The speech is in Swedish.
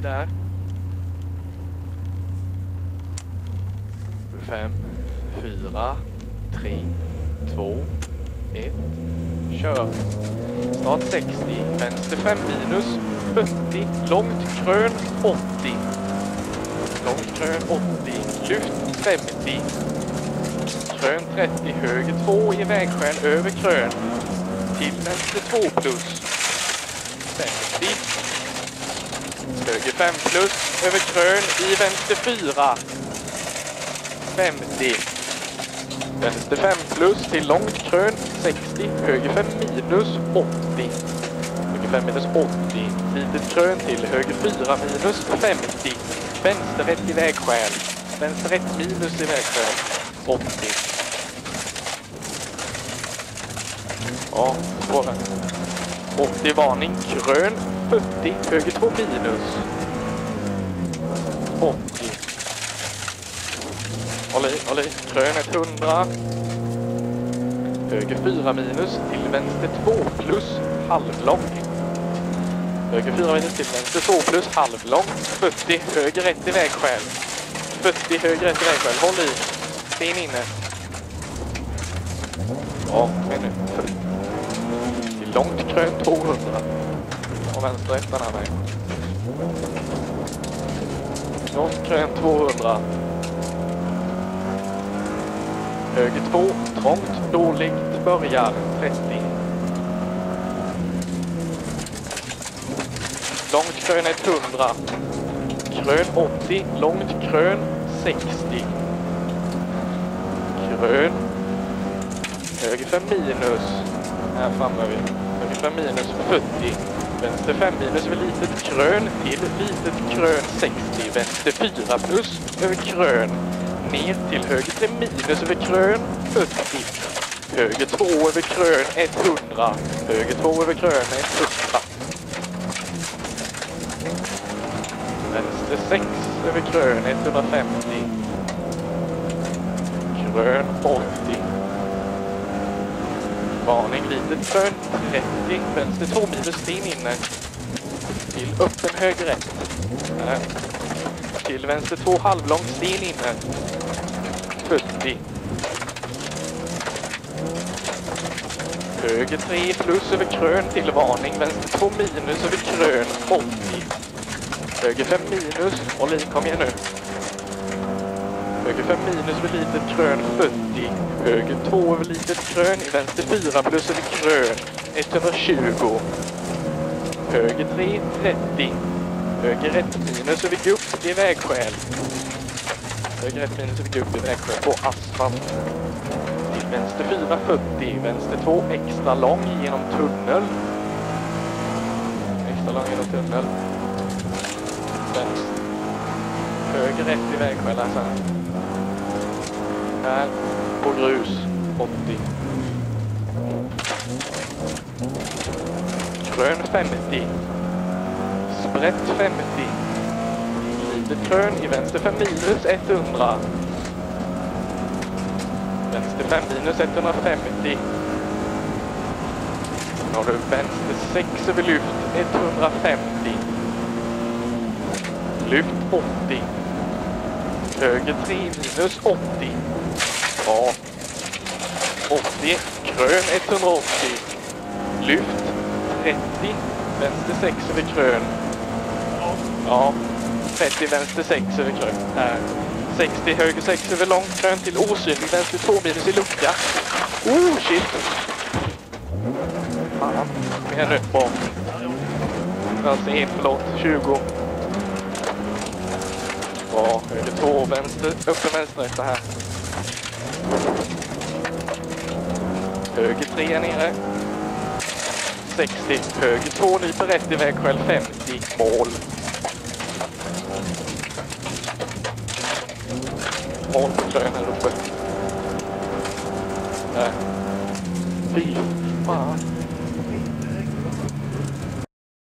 50 där. Fem, fyra, tre, två, ett. Kör. Start 60, vänster 5 minus, 40, långt krön 80. Långt krön 80, lyft 50. Krön 30, höger 2 i vägskäl över krön. Till vänster 2 plus. 50. Höger 5 plus, över krön i vänster 4. 50. Vänster 5 plus till långt krön 60, höger 5 minus 80. Höger 5 minus 80. Litet krön till höger 4 minus 50. Vänster 1 i vägskäl. Vänster 1 minus i vägskäl 80. Ja, 80 varning, krön 40, höger 2 minus. 80. Håll i, håll i. Krön 100. Höger 4 minus till vänster 2 plus halvlång. Höger 4 minus till vänster 2 plus halvlång. 40 höger 1 i vägskäl. 40 höger 1 i vägskäl. Håll i. Sten inne. Ja, Men nu. Till långt krön 200. Och vänster ettan här med. Långt krön 200. Höger 2, trångt, dåligt, börjar 30. Långt krön 100. Krön 80, långt krön 60. Krön. Höger 5 minus. Här framme vi. Höger 5 minus 40. Vänster 5 minus över litet krön till litet krön 60. Vänster 4 plus över krön ner till höger 3 minus över krön 40. Höger 2 över krön 100. Höger 2 över krön 100. Vänster 6 över krön 150. Krön 80. Varning litet krön 30. Vänster 2 minus sten inne. Till öppen höger 1. Till vänster 2 halvlång sten inne. 40. Höger 3 plus över krön till varning. Vänster 2 minus över krön 80. Höger 5 minus. Håll i, kom igen nu. Höger 5 minus över litet krön 40. Höger 2 över litet krön vänster 4 plus över krön 120. Höger 3 30. Höger 1 minus över gupp i vägskäl. Höger 1 minus över gupp i vägskäl på asfalt. Till vänster 4 40. Vänster 2 extra lång genom tunnel. Extra lång genom tunnel. Vänster. Höger 1 i vägskäl här sen. Här på grus 80. Krön 50. Sprätt 50. Litet krön i vänster 5 minus 100. Vänster 5 minus 150. Nu har du vänster 6 över lyft 150. Lyft 80. Höger 3 minus 80. Bra. 80. Krön 180. Lyft 30. Vänster 6 över krön. Ja. 30 vänster 6 över krön. Här. 60 höger 6 över lång krön till osynlig vänster 2 minus i lucka. Oh shit. Fan. Kom igen nu. Bra. Vänster in, förlåt. 20. Höger Höger 2 vänster. Öppen vänster nästa här. Höger tre nere. 60. Höger två, nyper rätt i vägskäl 50. Mål. Mål på krön här uppe. Där. Fy fan.